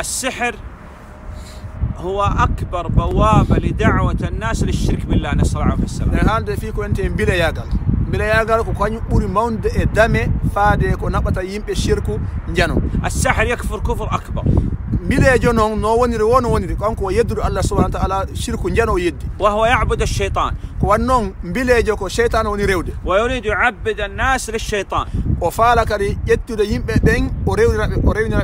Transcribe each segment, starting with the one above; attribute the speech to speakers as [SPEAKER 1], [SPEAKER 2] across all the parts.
[SPEAKER 1] السحر هو أكبر بوابة لدعوة الناس للشرك بالله نسأل الله عليه وسلم.
[SPEAKER 2] هل فيكم انت بلا ياقل بلا ياقل وكان يقول موند دامي فادي كون ابتا يمبي الشرك جانو
[SPEAKER 1] السحر يكفر كفر أكبر.
[SPEAKER 2] ميلاجو نو ونري ونو
[SPEAKER 1] وهو يعبد الشيطان
[SPEAKER 2] كو نون ميلاجو كو شيطان ونريود
[SPEAKER 1] ويريد يعبد الناس للشيطان
[SPEAKER 2] وفالك ري يتد يم بين اوريو اوريو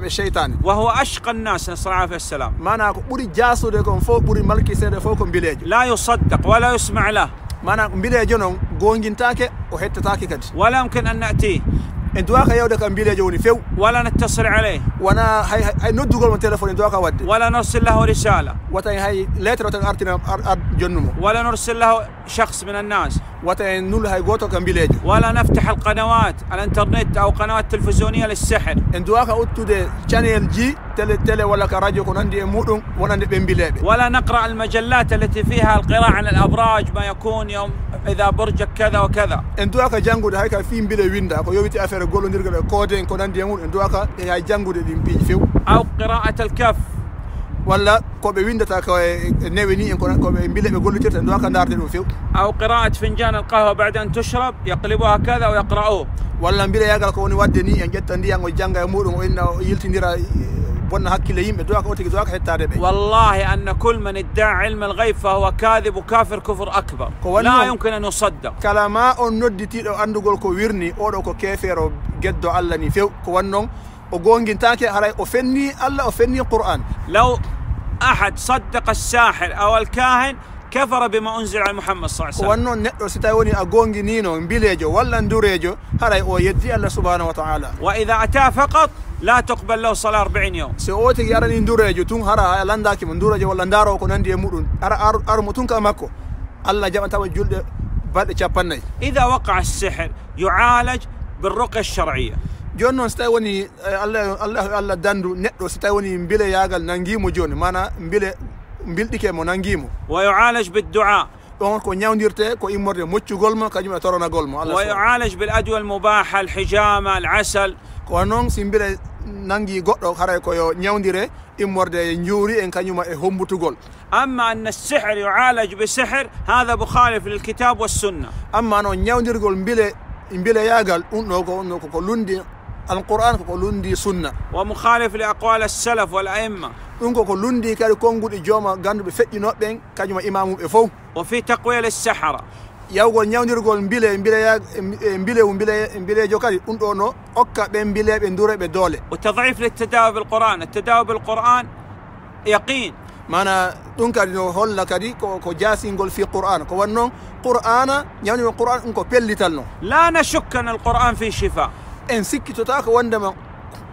[SPEAKER 1] وهو اشقى الناس صلى الله عليه وسلم
[SPEAKER 2] ما نا كو بوري جاسو دي كون فو بوري ملكي سيد فوكم ميلاجو
[SPEAKER 1] لا يصدق ولا يسمع له
[SPEAKER 2] ما نا ميلاجو نون أو هتتاكي كد
[SPEAKER 1] ولا يمكن ان ناتي
[SPEAKER 2] انت واخا يا ودك امبيل جوني فيو
[SPEAKER 1] ولا نتصل عليه
[SPEAKER 2] وأنا هاي, هاي ندو جول من تليفون انت واخا ودي
[SPEAKER 1] ولا نرسل له رساله
[SPEAKER 2] وتاي هاي ليتر وتن ار ار جنمو
[SPEAKER 1] ولا نرسل له شخص من الناس
[SPEAKER 2] وتنول هاي جوتو كان بلاجو
[SPEAKER 1] ولا نفتح القنوات الإنترنت أو قنوات تلفزيونية للسحر.
[SPEAKER 2] اندو اكا اوتو دي شانيل جي تلي تلي ولا كراجو كوناندي مودون وناندي بن بلاجو
[SPEAKER 1] ولا نقرأ المجلات التي فيها القراءة عن الأبراج ما يكون يوم إذا برجك كذا وكذا.
[SPEAKER 2] اندو اكا جانجو هاي كافين بلا ويندا اكو يوبي تي افير جولو كودين كوناندي مود اندو اكا هاي جانجو دي فيو.
[SPEAKER 1] أو قراءة الكف.
[SPEAKER 2] ولا كوبي ويندا تا كو نيويني ان كوبي امبيلي بي غولو تيرتا دوكا نارتين وفيو
[SPEAKER 1] أو قراءه فنجان القهوه بعد ان تشرب يقلبوها كذا ويقراوه
[SPEAKER 2] ولا امبيلي ياغال كو ني وادني ان جيتا نديان أو جانغا مودو ان يلتيندرا بون حكي ليم دوكا اوتي دوكا حتا ربي
[SPEAKER 1] والله ان كل من ادعى علم الغيب فهو كاذب وكافر كفر اكبر لا يمكن ان يصدق
[SPEAKER 2] كلاما اون نوديتي دو اندغول كو ويرني أو دو كو كيفيرو جيدو الله ني فيو كو وانون أو تاكي هاراي اوفني الله اوفني القران
[SPEAKER 1] لو أحد صدق الساحر أو الكاهن كفر بما أنزل على محمد صلى الله عليه وسلم.
[SPEAKER 2] وأنه نتو ستايوني اغونغي نينو امبيليجو ولا اندوريجو هراي أو يدي الله سبحانه وتعالى.
[SPEAKER 1] وإذا اتى فقط لا تقبل له صلاة 40 يوم.
[SPEAKER 2] سوتي يارن اندوريجو تون هرا لانداكي من دوريجو ولا ندارو كون اندي مودون ار ار متون كماكو الله جاب تاو بعد
[SPEAKER 1] إذا وقع السحر يعالج بالرقية الشرعية.
[SPEAKER 2] Joni noon so tawi woni eh, allah allah allah dandu neɗɗo so tawi woni mbile yagal nanguimo joni mana mbile bilɗike mo nanguimo
[SPEAKER 1] ويعالج بالدعاء
[SPEAKER 2] ɗon ko ñawdirte ko immorde moccugol mo kañum e toronagol mo allah subhanahu-
[SPEAKER 1] ويعالج بالأدوية المباحة الحجامة العسل
[SPEAKER 2] ko noon si mbile nangi goɗɗo haray koyo ñawdire immorde e juuri en kañuma e hombutugol
[SPEAKER 1] أما أن السحر يعالج بسحر هذا مخالف للكتاب والسنة
[SPEAKER 2] amma noon ñawdirgol mbile mbile yagal ɗum ɗo ko ko lundi القرآن كولون دي سنة.
[SPEAKER 1] ومخالف لأقوال السلف والأئمة.
[SPEAKER 2] دون كولون دي كاري كونغو دي جوما غاندو بي فدي نوب بين كاجما إمامو بي فو.
[SPEAKER 1] وفي تقويه للسحره
[SPEAKER 2] ياو نياوندير غول مبيله مبيله مبيله مبيله مبيله جوكاي اون نو أوكا بين مبيله بين دوره بي دوله
[SPEAKER 1] وتضعيف للتداوي بالقرآن. التداوي بالقرآن يقين.
[SPEAKER 2] مانا دون كاري هول لا كاري كو كو جاسين غول في قرآن. كو قرآن نياوني قرآن انكو بيليتالنو
[SPEAKER 1] لا نشك ان القرآن فيه شفاء.
[SPEAKER 2] إن سكتو تاك وندم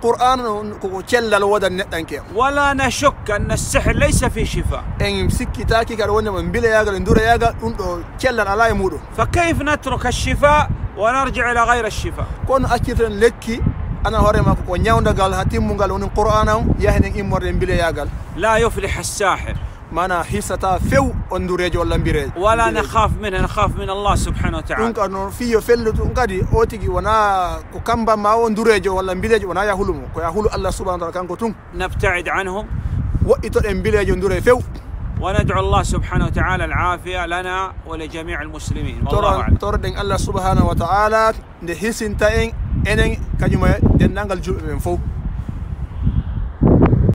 [SPEAKER 2] قرآن تشل الود النتنك
[SPEAKER 1] ولا نشك أن السحر ليس في شفاء.
[SPEAKER 2] إن مسكي كار وندم بلا ياغ ندور ياغ ان تشل على يمودو.
[SPEAKER 1] فكيف نترك الشفاء ونرجع إلى غير الشفاء؟
[SPEAKER 2] كون أكيد لكي أنا هوري ما نياوندا قال حتيم مونغال ون قران يهن ان مور بلا ياغ.
[SPEAKER 1] لا يفلح الساحر.
[SPEAKER 2] مانا حيسة فيو اندوريج ولا مبيريج ولا نخاف
[SPEAKER 1] منه نخاف من الله سبحانه وتعالى. انك
[SPEAKER 2] انو فيو فلو تنقادي أوتيكي ونا كمبا ما اندوريج ولا مبيريج ونا يهولو كو يهولو الله سبحانه وتعالى كانكو تنك
[SPEAKER 1] نبتعد عنهم.
[SPEAKER 2] وإتو الانبيريج اندوري فيو.
[SPEAKER 1] وندعو الله سبحانه وتعالى العافية لنا ولجميع المسلمين. والله أعلم.
[SPEAKER 2] تردن الله سبحانه وتعالى نحيس انتين إنين كجمع دنانجل جلو من فوق